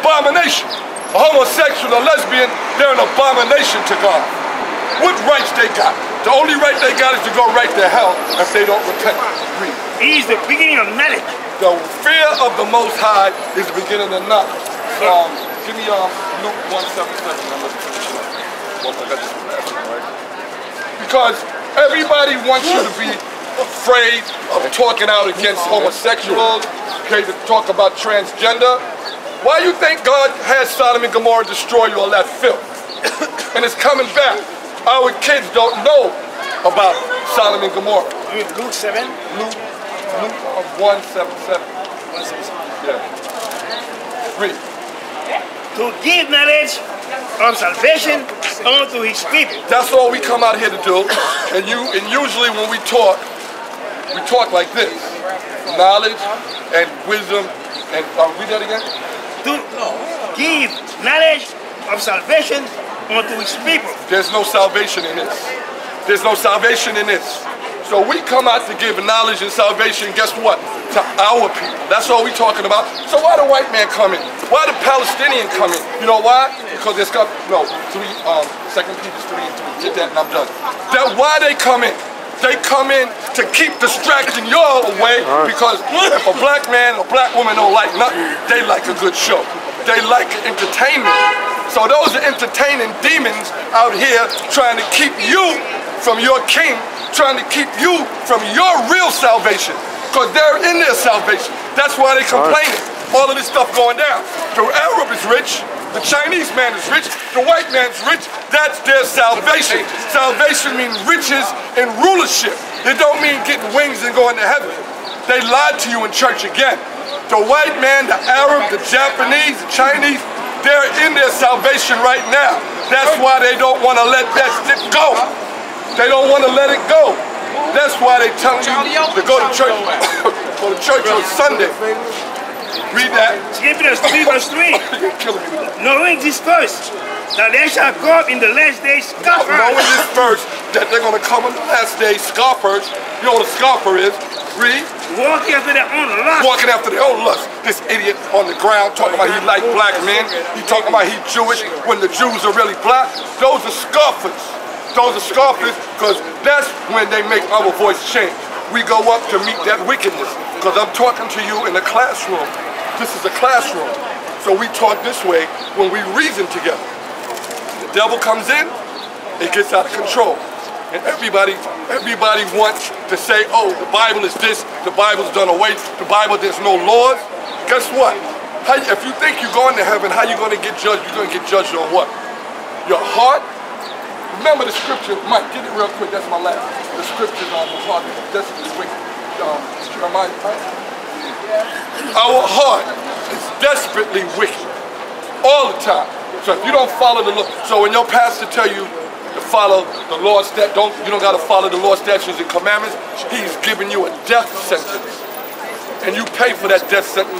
abomination. A homosexual, a lesbian, they're an abomination to God. What rights they got? The only right they got is to go right to hell if they don't repent. Read. He the beginning of knowledge. The fear of the Most High is the beginning of knowledge. Um, give me um, Luke 177. I'm going to finish it I got this one, right? Because everybody wants you to be afraid of talking out against homosexuals, okay, to talk about transgender. Why you think God had Sodom and Gomorrah destroy you all that filth? and it's coming back. Our kids don't know about Sodom and Gomorrah. Luke 7? Luke, Luke of 177. Yeah. Read. To give knowledge of salvation unto his people. That's all we come out here to do. And you and usually when we talk, we talk like this. Knowledge and wisdom and uh, read that again? To give knowledge of salvation unto his people. There's no salvation in this. There's no salvation in this. So we come out to give knowledge and salvation, guess what? To our people. That's all we're talking about. So why the white man come in? Why the Palestinian come in? You know why? Because there's got no three um second Peter three and three. Get that and I'm done. That why they come in. They come in to keep distracting y'all away because if a black man or black woman don't like nothing, they like a good show. They like entertainment. So those are entertaining demons out here trying to keep you from your king, trying to keep you from your real salvation. Because they're in their salvation. That's why they complaining. All of this stuff going down. The Arab is rich, the Chinese man is rich, the white man's rich. That's their salvation. Salvation means riches and rulership. It don't mean getting wings and going to heaven. They lied to you in church again. The white man, the Arab, the Japanese, the Chinese, they're in their salvation right now. That's why they don't want to let that stick go. They don't want to let it go. That's why they tell you to go to church, go to church on Sunday. Read that. Philippians 3 verse 3. You're killing me. Knowing this first, that there shall come in the last days scoffers. Knowing this first, that they're going to come in the last days, scoffers. You know what a scoffer is? Read. Walking after their own lust. Walking after their own lust. This idiot on the ground talking about he like black men. He talking about he Jewish when the Jews are really black. Those are scoffers. Those are scoffers because that's when they make our voice change. We go up to meet that wickedness because I'm talking to you in a classroom. This is a classroom. So we talk this way when we reason together. The devil comes in, it gets out of control. And everybody, everybody wants to say, oh, the Bible is this, the Bible's done away, the Bible, there's no laws. Guess what? How, if you think you're going to heaven, how you going to get judged? You're going to get judged on what? Your heart? Remember the scripture, Mike, get it real quick, that's my last. The scriptures on the heart is desperately wicked. Our heart is desperately wicked. All the time. So if you don't follow the law, so when your pastor tell you to follow the Lord's stat, don't you don't got to follow the Lord's statutes and commandments. He's giving you a death sentence, and you pay for that death sentence.